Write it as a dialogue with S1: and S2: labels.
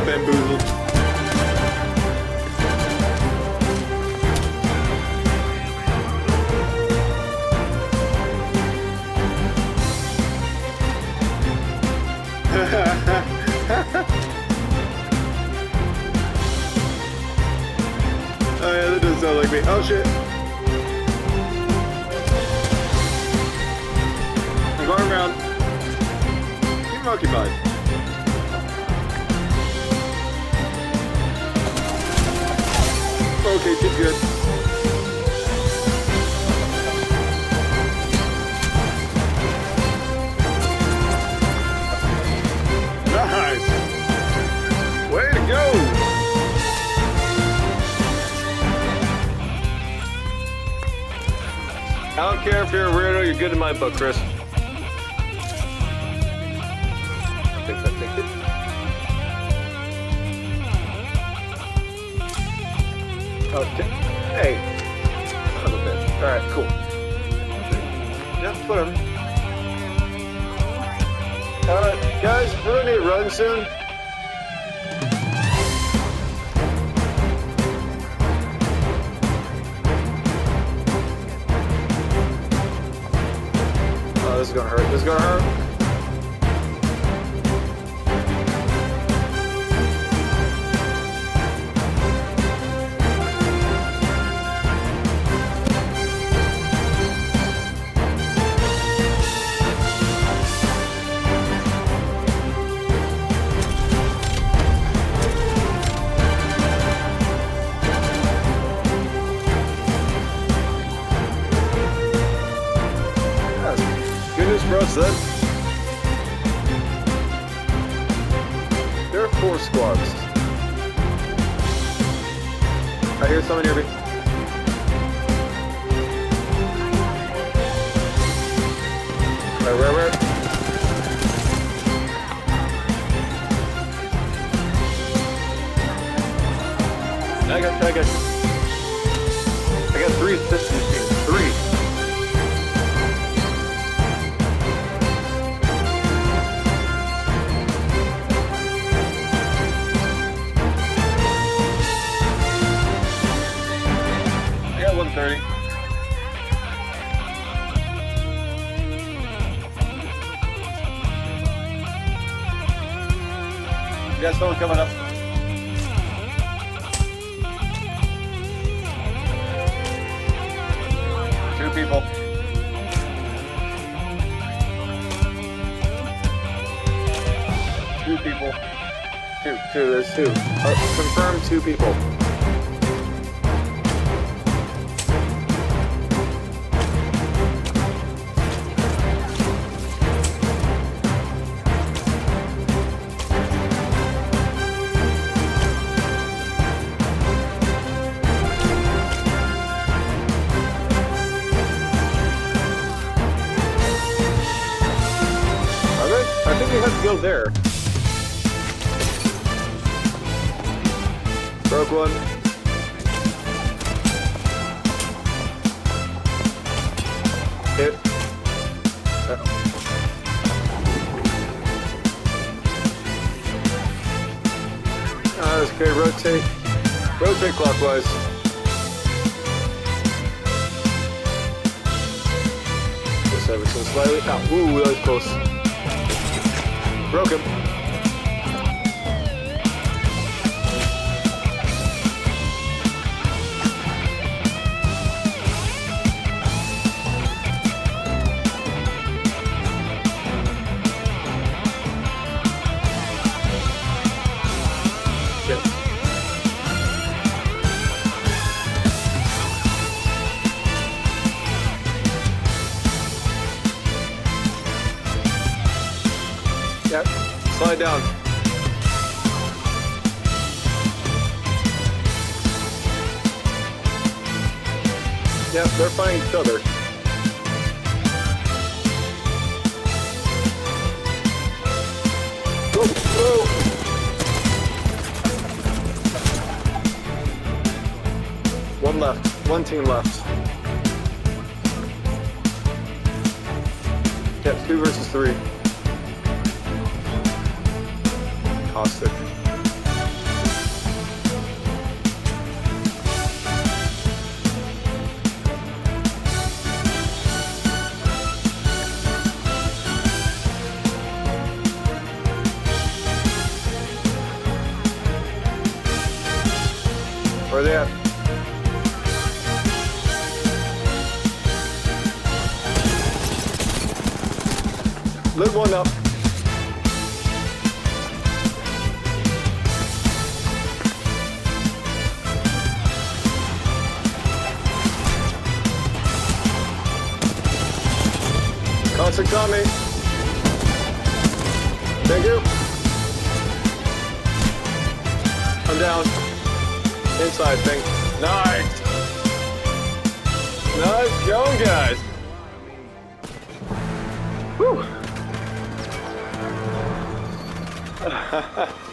S1: got bamboozled. Oh yeah, that does not sound like me. Oh shit. I'm going around. Keep him occupied. Okay, keep good. Nice. Way to go. I don't care if you're a weirdo, you're good in my book, Chris. Okay. Hey. Alright, cool. Yeah, whatever. Uh, guys, we're gonna need run soon. Oh, this is gonna hurt. This is gonna hurt. Us then. There are four squads. I hear someone near me. Right, right, right. I got, I got, I got three assists You someone coming up. Two people. Two people. Two, two, there's two. Uh, confirm two people. Go there. Broke one. Hit. Uh, Ah, that's okay. Rotate. Rotate clockwise. Just ever so slightly. Ah, ooh, that was close. Broke him. Yep. Slide down. Yep, they're fighting each other. Whoa, whoa. One left. One team left. Yep, two versus three. Austin. Where they at? One up. Contact on me. Thank you. I'm down. Inside thing. Nice. Nice going, guys. Whew.